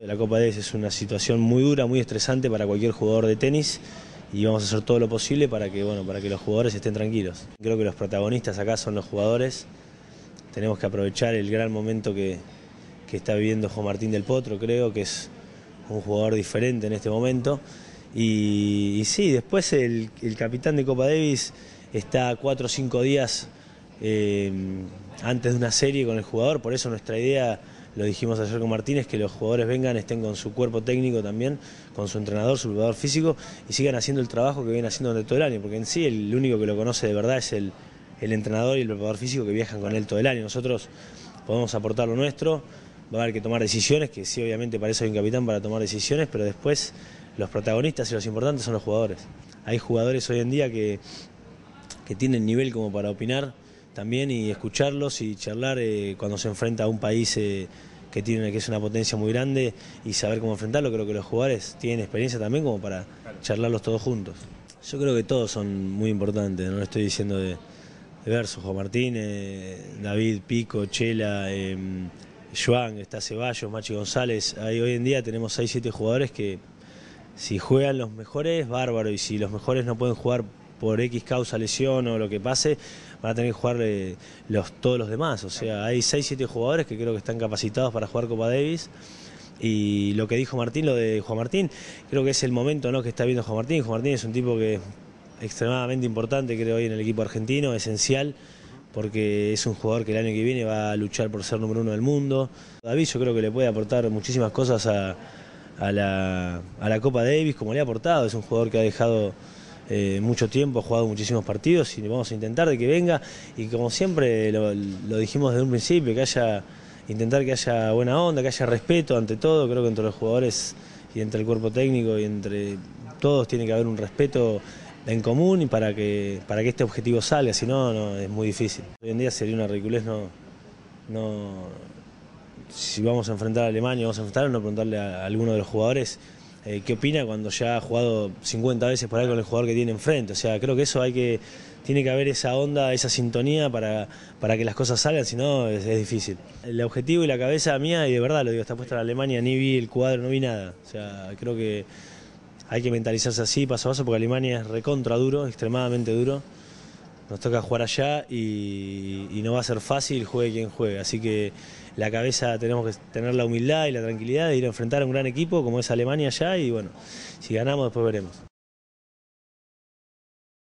La Copa Davis es una situación muy dura, muy estresante para cualquier jugador de tenis y vamos a hacer todo lo posible para que, bueno, para que los jugadores estén tranquilos. Creo que los protagonistas acá son los jugadores. Tenemos que aprovechar el gran momento que, está viviendo Juan Martín del Potro, creo que es un jugador diferente en este momento. Y, sí, después el, capitán de Copa Davis está cuatro o cinco días eh, antes de una serie con el jugador, por eso nuestra idea lo dijimos ayer con Martínez, que los jugadores vengan, estén con su cuerpo técnico también, con su entrenador, su jugador físico, y sigan haciendo el trabajo que vienen haciendo durante todo el año, porque en sí el único que lo conoce de verdad es el, entrenador y el preparador físico que viajan con él todo el año. Nosotros podemos aportar lo nuestro, va a haber que tomar decisiones, que sí obviamente para eso hay un capitán para tomar decisiones, pero después los protagonistas y los importantes son los jugadores. Hay jugadores hoy en día que, que tienen nivel como para opinar también y escucharlos y charlar eh, cuando se enfrenta a un país eh, que tiene que es una potencia muy grande y saber cómo enfrentarlo. Creo que los jugadores tienen experiencia también como para charlarlos todos juntos. Yo creo que todos son muy importantes, no lo estoy diciendo de, verso. Juan Martín, eh, David, Pico, Chela, em, Joan, está Ceballos, Machi González. Ahí hoy en día tenemos 6-7 jugadores que si juegan los mejores, bárbaro, y si los mejores no pueden jugar por X causa, lesión o lo que pase, van a tener que jugar los, todos los demás. O sea, hay 6-7 jugadores que creo que están capacitados para jugar Copa Davis. Y lo que dijo Martín, lo de Juan Martín, creo que es el momento ¿no? que está viendo Juan Martín. Juan Martín es un tipo que es extremadamente importante, creo, hoy en el equipo argentino, esencial, porque es un jugador que el año que viene va a luchar por ser número uno del mundo. David yo creo que le puede aportar muchísimas cosas a, la, a la Copa Davis, como le ha aportado. Es un jugador que ha dejado eh, mucho tiempo, ha jugado muchísimos partidos y vamos a intentar de que venga y como siempre lo, dijimos desde un principio, que haya, intentar que haya buena onda, que haya respeto ante todo, creo que entre los jugadores y entre el cuerpo técnico y entre todos tiene que haber un respeto en común y para que, para que este objetivo salga, si no, es muy difícil. Hoy en día sería una ridiculez no, no, si vamos a enfrentar a Alemania, vamos a enfrentar, no preguntarle a alguno de los jugadores eh, qué opina cuando ya ha jugado 50 veces por ahí con el jugador que tiene enfrente. O sea, creo que eso hay que, tiene que haber esa onda, esa sintonía para, para que las cosas salgan, si no es, difícil. El objetivo y la cabeza mía, y de verdad lo digo, está puesta en Alemania, ni vi el cuadro, no vi nada. O sea, creo que hay que mentalizarse así, paso a paso, porque Alemania es recontra duro, extremadamente duro. Nos toca jugar allá y, y no va a ser fácil, juegue quien juegue. Así que la cabeza tenemos que tener la humildad y la tranquilidad de ir a enfrentar a un gran equipo como es Alemania allá y bueno, si ganamos después veremos.